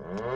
Mm-hmm.